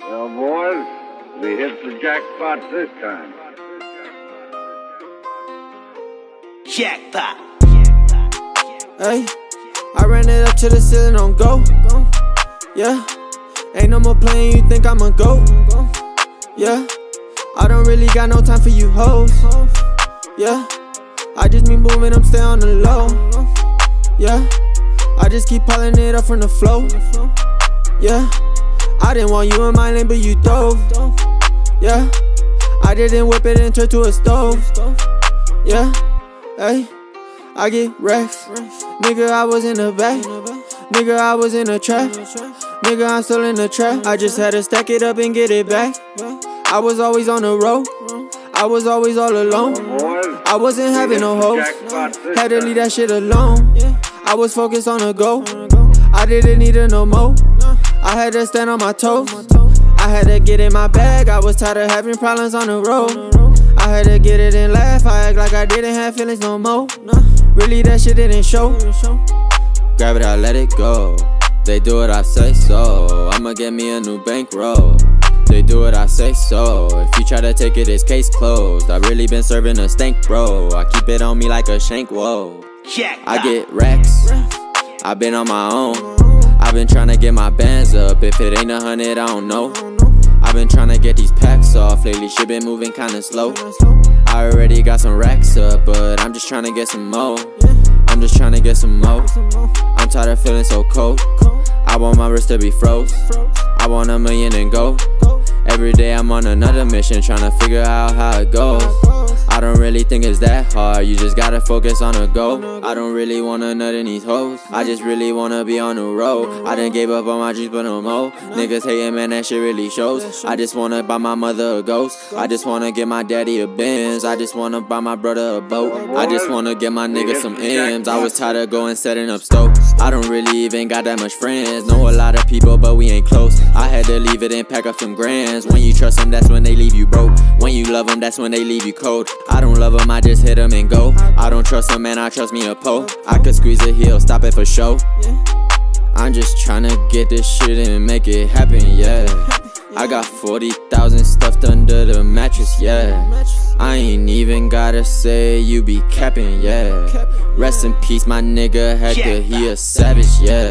Well, boys, we hit the jackpot this time. Jackpot. Hey, I ran it up to the ceiling on go. Yeah, ain't no more playing. You think I'ma go? Yeah, I don't really got no time for you hoes. Yeah, I just be moving. I'm staying on the low. Yeah. I just keep pulling it up from the flow. Yeah, I didn't want you in my lane, but you dove. Yeah, I didn't whip it and turn to a stove. Yeah, hey, I get racks. Nigga, I was in the back. Nigga, I was in the trap. Nigga, I'm still in the trap. I just had to stack it up and get it back. I was always on the road. I was always all alone. I wasn't having no hoes. Had to leave that shit alone. I was focused on the goal. I didn't need it no more. I had to stand on my toes. I had to get in my bag. I was tired of having problems on the road. I had to get it and laugh. I act like I didn't have feelings no more. Really, that shit didn't show. Grab it, I let it go. They do what I say so. I'ma get me a new bankroll. They do what I say so. If you try to take it, it's case closed. I really been serving a stank, bro. I keep it on me like a shank, whoa. I get racks. I've been on my own. I've been trying to get my bands up. If it ain't a hundred, I don't know. I've been trying to get these packs off. Lately, shit been moving kinda slow. I already got some racks up, but I'm just trying to get some more. I'm just trying to get some more. I'm tired of feeling so cold. I want my wrist to be froze. I want a million and go. Every day I'm on another mission, trying to figure out how it goes. I don't really think it's that hard, you just gotta focus on a goal. I don't really wanna nut in these hoes, I just really wanna be on the road. I done gave up on my dreams, but no more. Niggas hating, man, that shit really shows. I just wanna buy my mother a ghost. I just wanna get my daddy a Benz. I just wanna buy my brother a boat. I just wanna get my niggas some M's. I was tired of going setting up stove. I don't really even got that much friends. Know a lot of people, but we ain't close. I had to leave it and pack up some grands. When you trust them, that's when they leave you broke. When you love them, that's when they leave you cold. I don't love them, I just hit them and go. I don't trust them, man, I trust me a pole. I could squeeze a heel, stop it for show. I'm just tryna get this shit and make it happen, yeah. I got 40,000 stuffed under the mattress, yeah. I ain't even gotta say you be capping, yeah. Rest in peace, my nigga Hector, he a savage, yeah.